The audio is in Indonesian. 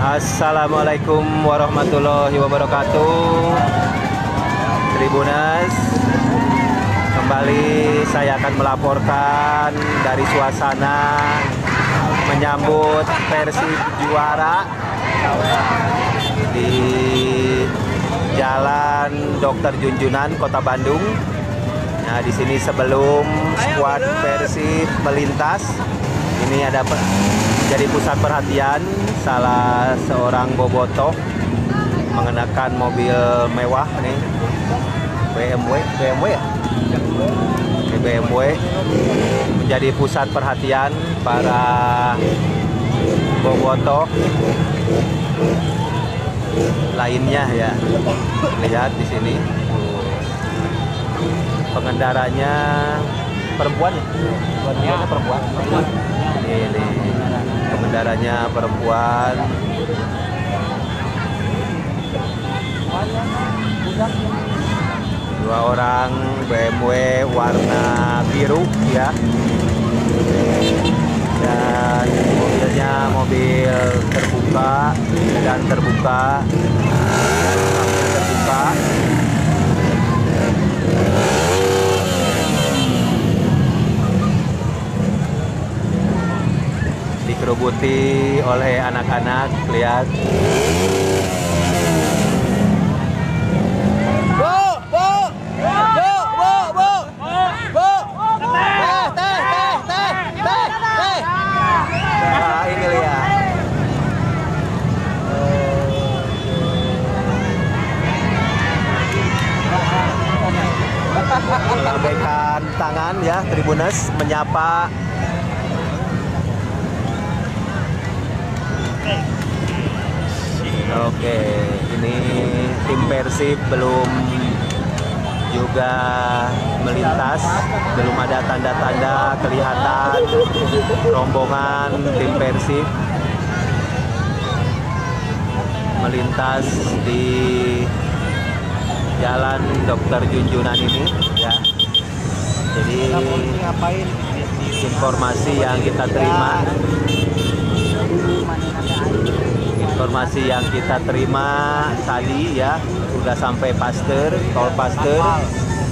Assalamualaikum warahmatullahi wabarakatuh. Tribunas Kembali saya akan melaporkan dari suasana Menyambut Persib juara Di Jalan Dr. Junjunan Kota Bandung. Nah di sini sebelum skuad Persib melintas Ini ada jadi pusat perhatian salah seorang bobotoh mengenakan mobil mewah nih. BMW BMW ya? Ini BMW menjadi pusat perhatian para bobotoh lainnya ya. Lihat di sini. Pengendaranya perempuan ya? Pengendaranya perempuan. Ini pengendaranya perempuan. Dua orang BMW warna biru ya. Dan mobilnya mobil terbuka dan terbuka. Terbuka. Dikerubuti oleh anak-anak lihat lambaikan tangan ya Tribunas menyapa. Oke, ini tim Persib belum juga melintas, belum ada tanda-tanda kelihatan rombongan tim Persib. Melintas di Jalan Dr. Junjunan ini ya. Jadi informasi yang kita terima informasi yang kita terima tadi ya sudah sampai Pasteur, tol Pasteur